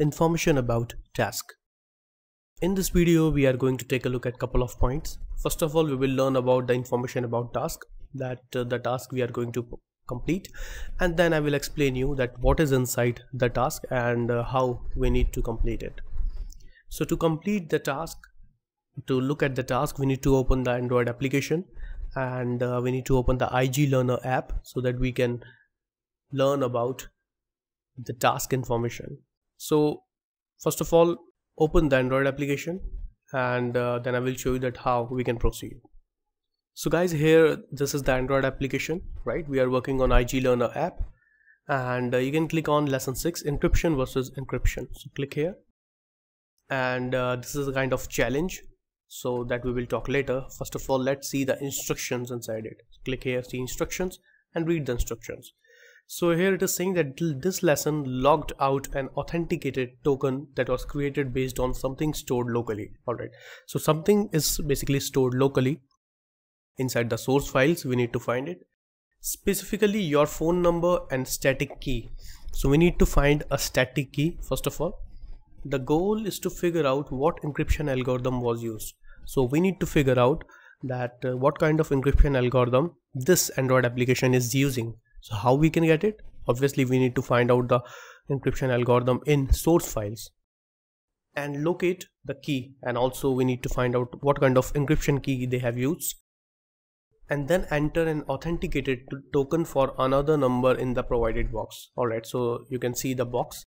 information about task. In this video, we are going to take a look at couple of points. First of all, we will learn about the information about task that uh, the task we are going to complete and then I will explain you that what is inside the task and uh, how we need to complete it. So to complete the task, to look at the task, we need to open the Android application and uh, we need to open the IG Learner app so that we can learn about the task information so first of all open the android application and uh, then i will show you that how we can proceed. So guys here this is the android application right? We are working on ig learner app and uh, you can click on lesson 6 encryption versus encryption. So click here. And uh, this is a kind of challenge. So that we will talk later. First of all let's see the instructions inside it. Click here see instructions and read the instructions so here it is saying that this lesson logged out an authenticated token that was created based on something stored locally. Alright, so something is basically stored locally inside the source files. We need to find it. Specifically your phone number and static key. So we need to find a static key first of all. The goal is to figure out what encryption algorithm was used. So we need to figure out that uh, what kind of encryption algorithm this Android application is using so how we can get it? Obviously we need to find out the encryption algorithm in source files and locate the key. And also we need to find out what kind of encryption key they have used and then enter an authenticated token for another number in the provided box. Alright so you can see the box.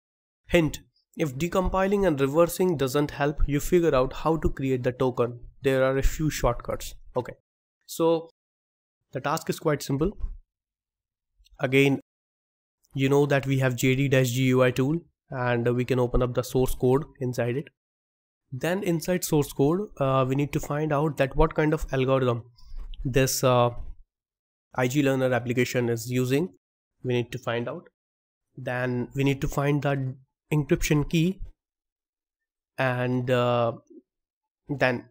Hint if decompiling and reversing doesn't help you figure out how to create the token. There are a few shortcuts. Okay. So the task is quite simple again you know that we have jd-gui tool and we can open up the source code inside it. Then inside source code uh, we need to find out that what kind of algorithm this uh, IG learner application is using. We need to find out. Then we need to find the encryption key and uh, then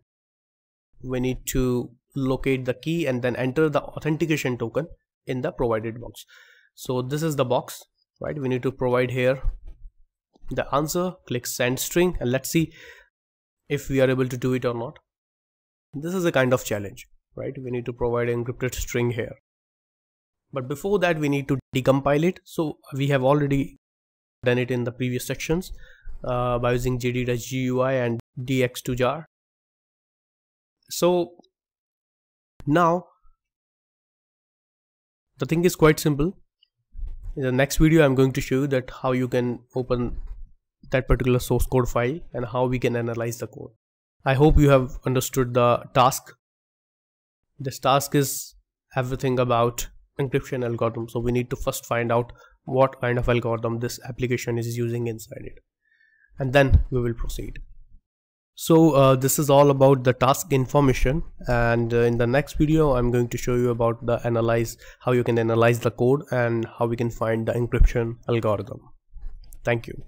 we need to locate the key and then enter the authentication token in the provided box. So this is the box right? We need to provide here the answer. Click send string and let's see if we are able to do it or not. This is a kind of challenge right? We need to provide encrypted string here. But before that we need to decompile it. So we have already done it in the previous sections uh, by using jd-gui and dex2jar so now the thing is quite simple. In the next video i'm going to show you that how you can open that particular source code file and how we can analyze the code. I hope you have understood the task. This task is everything about encryption algorithm. So we need to first find out what kind of algorithm this application is using inside it. And then we will proceed so uh, this is all about the task information and uh, in the next video I'm going to show you about the analyze how you can analyze the code and how we can find the encryption algorithm. Thank you.